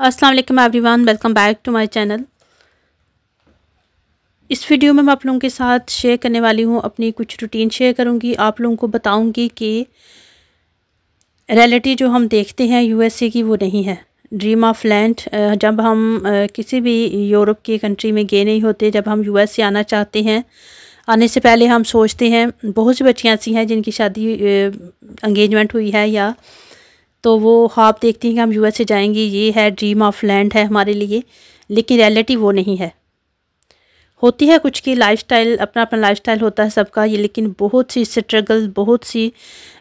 अस्सलाम वालेकुम everyone, welcome back to my channel. इस वीडियो में मैं आप लोगों के साथ शेयर करने वाली हूँ, अपनी कुछ रूटीन शेयर करूँगी। आप लोगों को बताऊँगी कि रियलिटी जो हम देखते हैं यूएसए की, वो नहीं है। ड्रीम ऑफ़ लैंड जब हम किसी भी यूरोप की कंट्री में गए नहीं होते, जब हम यूएस से आना चाहते हैं, आने से पहले हम सोचते हैं, बहुत सी बच्चियाँ ऐसी हैं जिनकी शादी इंगेजमेंट हुई है या तो वो ख्वाब देखती हैं कि हम यूएस से जाएँगे, ये है ड्रीम ऑफ़ लैंड है हमारे लिए, लेकिन रियलिटी वो नहीं है। होती है कुछ की लाइफस्टाइल अपना अपना लाइफस्टाइल होता है सबका, ये लेकिन बहुत सी स्ट्रगल बहुत सी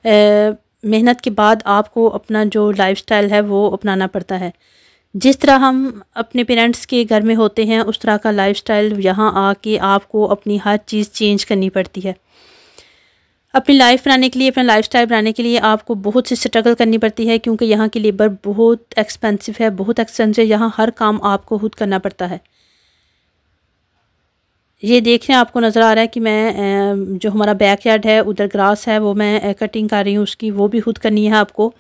मेहनत के बाद आपको अपना जो लाइफस्टाइल है वो अपनाना पड़ता है। जिस तरह हम अपने पेरेंट्स के घर में होते हैं, उस तरह का लाइफस्टाइल यहाँ आके आपको अपनी हर चीज़ चेंज करनी पड़ती है। अपनी लाइफ बनाने के लिए, अपना लाइफ स्टाइल बनाने के लिए आपको बहुत सी स्ट्रगल करनी पड़ती है, क्योंकि यहाँ की लेबर बहुत एक्सपेंसिव है, बहुत एक्सपेंसिव है। यहाँ हर काम आपको खुद करना पड़ता है। ये देख देखने आपको नज़र आ रहा है कि मैं जो हमारा बैक यार्ड है, उधर ग्रास है, वो मैं कटिंग कर रही हूँ, उसकी वो भी खुद करनी है आपको।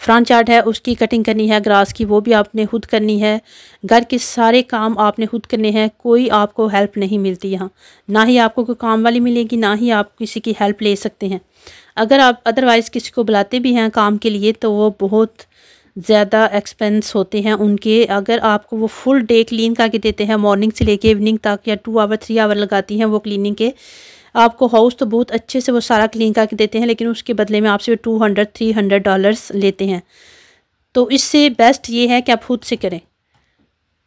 फ्रंट चार्ट है, उसकी कटिंग करनी है ग्रास की, वो भी आपने खुद करनी है। घर के सारे काम आपने खुद करने हैं, कोई आपको हेल्प नहीं मिलती यहाँ। ना ही आपको कोई काम वाली मिलेगी, ना ही आप किसी की हेल्प ले सकते हैं। अगर आप अदरवाइज़ किसी को बुलाते भी हैं काम के लिए तो वो बहुत ज़्यादा एक्सपेंस होते हैं उनके। अगर आपको वो फुल डे क्लीन करके देते हैं मॉर्निंग से लेके इवनिंग तक या टू आवर थ्री आवर लगाती हैं वो क्लीनिंग के आपको हाउस तो बहुत अच्छे से वो सारा क्लीन करके देते हैं, लेकिन उसके बदले में आपसे two hundred three hundred dollars लेते हैं। तो इससे बेस्ट ये है कि आप खुद से करें।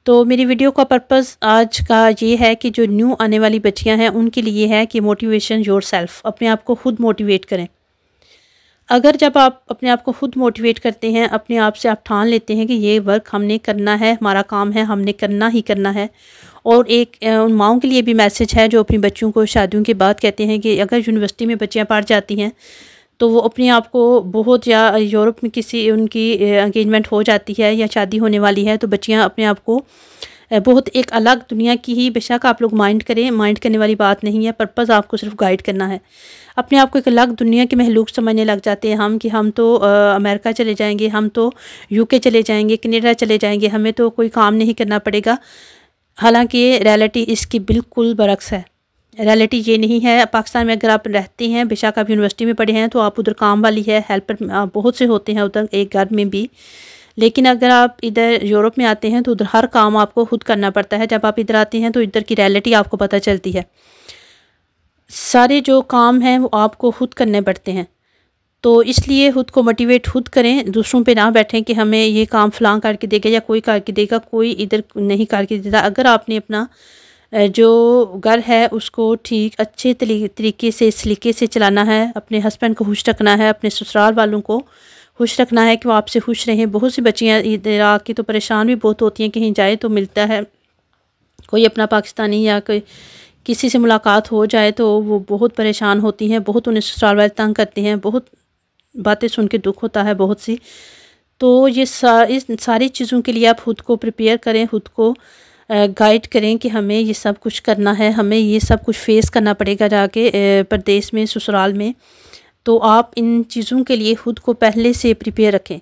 तो मेरी वीडियो का पर्पज़ आज का ये है कि जो न्यू आने वाली बच्चियाँ हैं, उनके लिए है कि मोटिवेशन योर सेल्फ अपने आप को खुद मोटिवेट करें। अगर जब आप अपने आप को खुद मोटिवेट करते हैं, अपने आप से आप ठान लेते हैं कि ये वर्क हमने करना है, हमारा काम है, हमने करना ही करना है और एक उन माओं के लिए भी मैसेज है जो अपनी बच्चों को शादियों के बाद कहते हैं कि अगर यूनिवर्सिटी में बच्चियाँ पढ़ जाती हैं तो वो अपने आप को बहुत या यूरोप में किसी उनकी इंगेजमेंट हो जाती है या शादी होने वाली है तो बच्चियाँ अपने आप को बहुत एक अलग दुनिया की ही बेशक आप लोग माइंड करें माइंड करने वाली बात नहीं है पर्पज़ आपको सिर्फ़ गाइड करना है। अपने आप को एक अलग दुनिया के महलूक समझने लग जाते हैं हम कि हम तो आ, अमेरिका चले जाएँगे हम तो यूके चले जाएँगे कनेडा चले जाएँगे हमें तो कोई काम नहीं करना पड़ेगा। हालाँकि रियलिटी इसकी बिल्कुल बरक्स है। रियलिटी ये नहीं है, पाकिस्तान में अगर आप रहते हैं बेशक आप यूनिवर्सिटी में पढ़े हैं तो आप उधर काम वाली है हेल्पर बहुत से होते हैं उधर, एक घर में भी। लेकिन अगर आप इधर यूरोप में आते हैं तो उधर हर काम आपको खुद करना पड़ता है। जब आप इधर आते हैं तो इधर की रियलिटी आपको पता चलती है। सारे जो काम हैं, वो आपको खुद करने पड़ते हैं। तो इसलिए खुद को मोटिवेट खुद करें, दूसरों पे ना बैठें कि हमें ये काम फलां करके देगा या कोई करके देगा, कोई इधर नहीं करके देता। अगर आपने अपना जो घर है उसको ठीक, अच्छे तरीके से सलीके से चलाना है, अपने हस्बैंड को खुश रखना है, अपने ससुराल वालों को खुश रखना है कि वो आपसे खुश रहें। बहुत सी बच्चियाँ इधर आके तो परेशान भी बहुत होती हैं कहीं जाए तो मिलता है। कोई अपना पाकिस्तानी या कोई किसी से मुलाकात हो जाए तो वो बहुत परेशान होती हैं, बहुत उन्हें ससुराल वाले तंग करते हैं, बहुत बातें सुन के दुख होता है बहुत सी। तो ये सा, इस सारी चीज़ों के लिए आप खुद को प्रिपेयर करें खुद को गाइड करें कि हमें ये सब कुछ करना है हमें ये सब कुछ फेस करना पड़ेगा जाके प्रदेश में ससुराल में। तो आप इन चीज़ों के लिए खुद को पहले से प्रिपेयर रखें।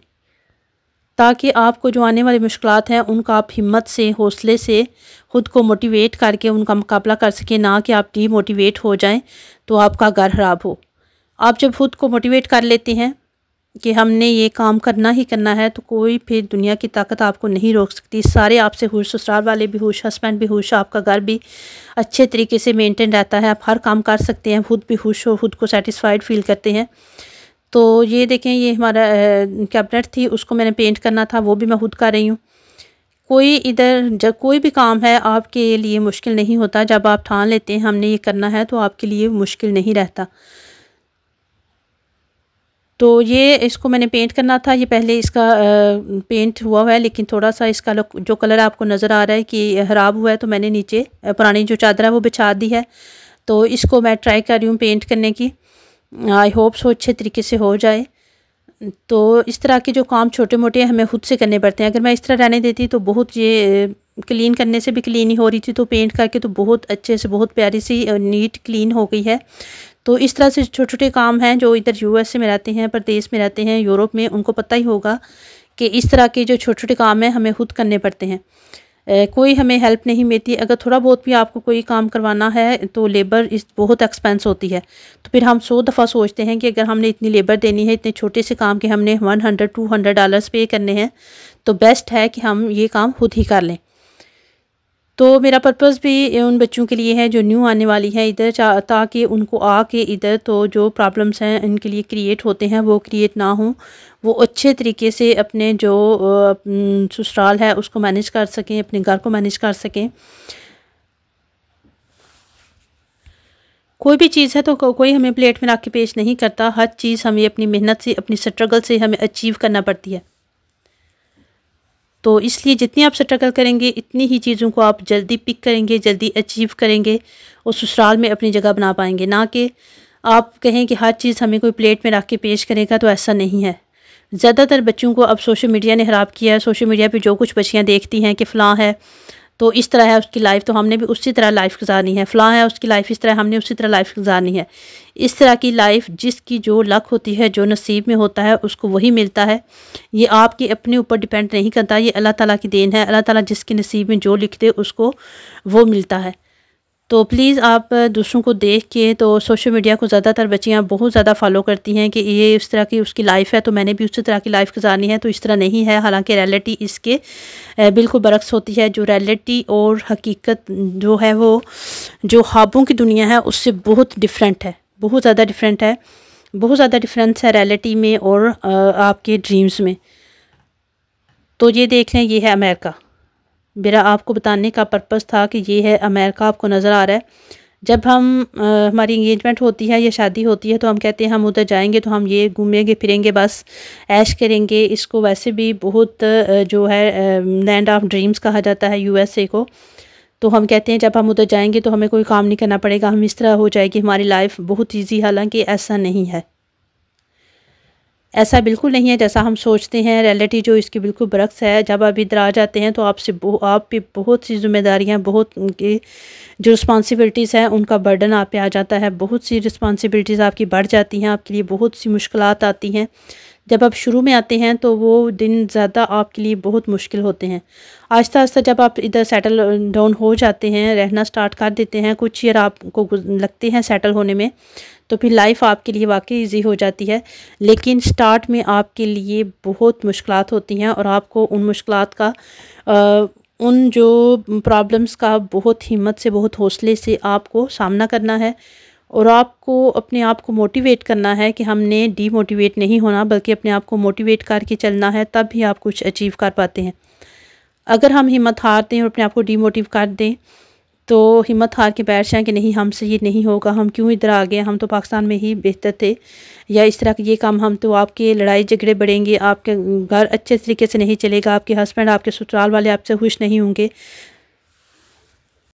ताकि आपको जो आने वाली मुश्किल हैं उनका आप हिम्मत से हौसले से खुद को मोटिवेट करके उनका मुकाबला कर सकें ना कि आप डीमोटिवेट हो जाएँ तो आपका घर ख़राब हो। आप जब खुद को मोटिवेट कर लेते हैं कि हमने ये काम करना ही करना है तो कोई फिर दुनिया की ताकत आपको नहीं रोक सकती। सारे आपसे खुश ससुराल वाले भी खुश हस्बैंड भी खुश आपका घर भी अच्छे तरीके से मेंटेन रहता है। आप हर काम कर सकते हैं, खुद भी खुश हो, खुद को सेटिस्फाइड फील करते हैं। तो ये देखें, ये हमारा कैबिनेट थी, उसको मैंने पेंट करना था, वो भी मैं खुद कर रही हूँ। कोई इधर, जब कोई भी काम है, आपके लिए मुश्किल नहीं होता। जब आप ठान लेते हैं, हमने ये करना है तो आपके लिए मुश्किल नहीं रहता। तो ये इसको मैंने पेंट करना था। ये पहले इसका पेंट हुआ हुआ है, लेकिन थोड़ा सा इसका जो कलर आपको नज़र आ रहा है कि ख़राब हुआ है तो मैंने नीचे पुरानी जो चादर है वो बिछा दी है। तो इसको मैं ट्राई कर रही हूँ पेंट करने की। आई होप सो अच्छे तरीके से हो जाए। तो इस तरह के जो काम छोटे मोटे हमें खुद से करने पड़ते हैं। अगर मैं इस तरह रहने देती तो बहुत ये क्लीन करने से भी क्लीन ही हो रही थी तो पेंट करके तो बहुत अच्छे से, बहुत प्यारी सी नीट क्लीन हो गई है। तो इस तरह से छोटे छोटे काम हैं जो इधर यूएसए में रहते हैं, प्रदेश में रहते हैं, यूरोप में, उनको पता ही होगा कि इस तरह के जो छोटे छोटे काम हैं हमें खुद करने पड़ते हैं। कोई हमें हेल्प नहीं मिलती। अगर थोड़ा बहुत भी आपको कोई काम करवाना है तो लेबर इस बहुत एक्सपेंस होती है। तो फिर हम सौ दफ़ा सोचते हैं कि अगर हमने इतनी लेबर देनी है, इतने छोटे से काम के हमने one hundred two hundred dollars पे करने हैं तो बेस्ट है कि हम ये काम खुद ही कर लें। तो मेरा पर्पज़ भी उन बच्चों के लिए है जो न्यू आने वाली है इधर ताकि उनको आके इधर तो जो प्रॉब्लम्स हैं इनके लिए क्रिएट होते हैं वो क्रिएट ना हों। वो अच्छे तरीके से अपने जो ससुराल है उसको मैनेज कर सकें अपने घर को मैनेज कर सकें। कोई भी चीज़ है तो को, कोई हमें प्लेट में रख के पेश नहीं करता। हर चीज़ हमें अपनी मेहनत से अपनी स्ट्रगल से हमें अचीव करना पड़ती है। तो इसलिए जितनी आप स्ट्रगल करेंगे, इतनी ही चीज़ों को आप जल्दी पिक करेंगे, जल्दी अचीव करेंगे और ससुराल में अपनी जगह बना पाएँगे। ना कि आप कहें कि हर चीज़ हमें कोई प्लेट में रख के पेश करेगा तो ऐसा नहीं है। ज़्यादातर बच्चों को अब सोशल मीडिया ने ख़राब किया है। सोशल मीडिया पे जो कुछ बच्चियाँ देखती हैं कि फ़लाँ है तो इस तरह है उसकी लाइफ तो हमने भी उसी तरह लाइफ गुजारनी है। फ़लाँ है उसकी लाइफ इस तरह हमने उसी तरह लाइफ गुजारनी है। इस तरह की लाइफ जिसकी जो लक होती है, जो नसीब में होता है, उसको वही मिलता है। ये आपके अपने ऊपर डिपेंड नहीं करता। ये अल्लाह ताला की देन है। अल्लाह ताला जिसके नसीब में जो लिखते उसको वो मिलता है। तो प्लीज़ आप दूसरों को देख के तो सोशल मीडिया को ज़्यादातर बच्चियाँ बहुत ज़्यादा फॉलो करती हैं कि ये इस तरह की उसकी लाइफ है तो मैंने भी उसी तरह की लाइफ गुजारनी है तो इस तरह नहीं है। हालाँकि रियलिटी इसके बिल्कुल बरक्स होती है। जो रियलिटी और हकीकत जो है वो, जो ख्वाबों की दुनिया है, उससे बहुत डिफरेंट है। बहुत ज़्यादा डिफरेंट है। बहुत ज़्यादा डिफरेंस है रियलिटी में और आपके ड्रीम्स में। तो ये देख लें, ये है अमेरिका मेरा आपको बताने का पर्पज़ था कि ये है अमेरिका आपको नज़र आ रहा है। जब हम आ, हमारी इंगेजमेंट होती है या शादी होती है तो हम कहते हैं हम उधर जाएँगे तो हम ये घूमेंगे फिरेंगे बस ऐश करेंगे। इसको वैसे भी बहुत जो है लैंड ऑफ़ ड्रीम्स कहा जाता है यूएसए को। तो हम कहते हैं जब हम उधर जाएँगे तो हमें कोई काम नहीं करना पड़ेगा। हम इस तरह हो जाएगी। हमारी लाइफ बहुत ईजी हालाँकि ऐसा नहीं है। ऐसा बिल्कुल नहीं है जैसा हम सोचते हैं। रियलिटी जो इसकी बिल्कुल बरक्स है, जब आप इधर आ जाते हैं तो आपसे आप पे बहुत सी जिम्मेदारियाँ बहुत उनकी जो रिस्पॉन्सिबिलिटीज़ हैं, उनका बर्डन आप पे आ जाता है। बहुत सी रिस्पॉन्सिबिलिटीज़ आपकी बढ़ जाती हैं, आपके लिए बहुत सी मुश्किल आती हैं। जब आप शुरू में आते हैं तो वो दिन ज़्यादा आपके लिए बहुत मुश्किल होते हैं। आहिस्ता आहिस्ता जब आप इधर सेटल डाउन हो जाते हैं, रहना स्टार्ट कर देते हैं, कुछ ईयर आपको लगते हैं सेटल होने में। तो फिर लाइफ आपके लिए वाकई ईजी हो जाती है। लेकिन स्टार्ट में आपके लिए बहुत मुश्किल होती हैं और आपको उन मुश्किल का आ, उन जो प्रॉब्लम्स का बहुत हिम्मत से बहुत हौसले से आपको सामना करना है और आपको अपने आप को मोटिवेट करना है कि हमने डीमोटिवेट नहीं होना बल्कि अपने आप को मोटिवेट करके चलना है तब भी आप कुछ अचीव कर पाते हैं। अगर हम हिम्मत हार दें और अपने आप को डीमोटिव कर दें तो हिम्मत हार के बैठ जाएँ कि नहीं हमसे ये नहीं होगा, हम क्यों इधर आ गए? हम तो पाकिस्तान में ही बेहतर थे। या इस तरह के ये काम, हम तो आपके लड़ाई झगड़े बढ़ेंगे, आपके घर अच्छे तरीके से नहीं चलेगा, आपके हस्बैंड आपके ससुराल वाले आपसे खुश नहीं होंगे।